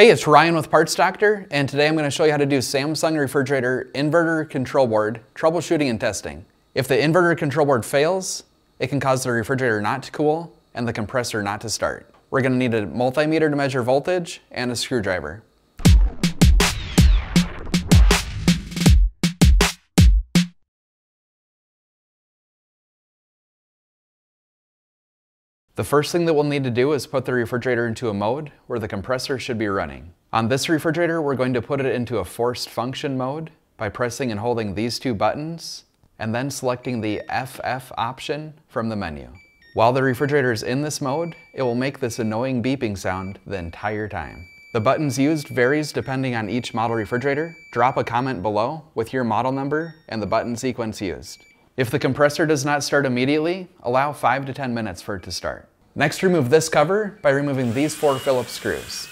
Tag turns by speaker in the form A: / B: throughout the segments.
A: Hey, it's Ryan with Parts Doctor, and today I'm going to show you how to do Samsung refrigerator inverter control board troubleshooting and testing. If the inverter control board fails, it can cause the refrigerator not to cool and the compressor not to start. We're going to need a multimeter to measure voltage and a screwdriver. The first thing that we'll need to do is put the refrigerator into a mode where the compressor should be running. On this refrigerator, we're going to put it into a forced function mode by pressing and holding these two buttons and then selecting the FF option from the menu. While the refrigerator is in this mode, it will make this annoying beeping sound the entire time. The buttons used varies depending on each model refrigerator. Drop a comment below with your model number and the button sequence used. If the compressor does not start immediately, allow 5 to 10 minutes for it to start. Next, remove this cover by removing these four Phillips screws.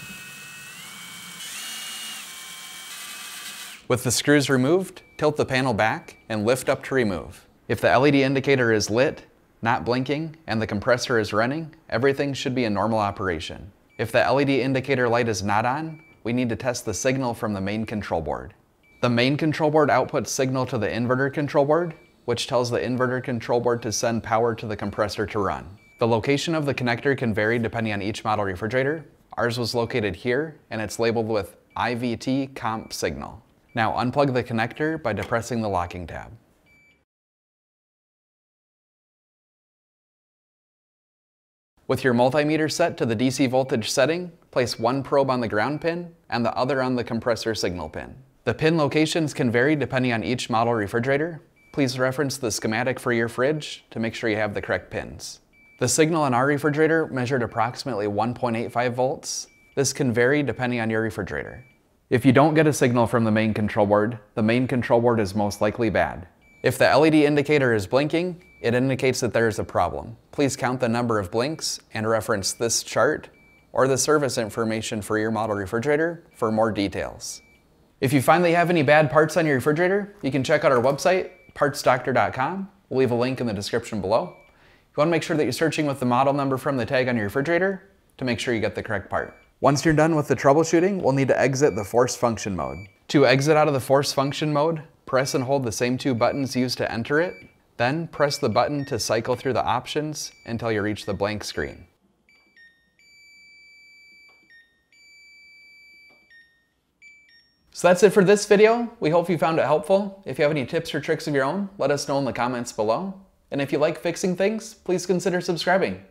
A: With the screws removed, tilt the panel back and lift up to remove. If the LED indicator is lit, not blinking, and the compressor is running, everything should be in normal operation. If the LED indicator light is not on, we need to test the signal from the main control board. The main control board outputs signal to the inverter control board, which tells the inverter control board to send power to the compressor to run. The location of the connector can vary depending on each model refrigerator. Ours was located here, and it's labeled with IVT comp signal. Now unplug the connector by depressing the locking tab. With your multimeter set to the DC voltage setting, place one probe on the ground pin and the other on the compressor signal pin. The pin locations can vary depending on each model refrigerator. Please reference the schematic for your fridge to make sure you have the correct pins. The signal in our refrigerator measured approximately 1.85 volts. This can vary depending on your refrigerator. If you don't get a signal from the main control board, the main control board is most likely bad. If the LED indicator is blinking, it indicates that there is a problem. Please count the number of blinks and reference this chart or the service information for your model refrigerator for more details. If you find that you have any bad parts on your refrigerator, you can check out our website, partsdoctor.com. We'll leave a link in the description below. You want to make sure that you're searching with the model number from the tag on your refrigerator to make sure you get the correct part. Once you're done with the troubleshooting, we'll need to exit the force function mode. To exit out of the force function mode, press and hold the same two buttons used to enter it, then press the button to cycle through the options until you reach the blank screen. So that's it for this video. We hope you found it helpful. If you have any tips or tricks of your own, let us know in the comments below. And if you like fixing things, please consider subscribing.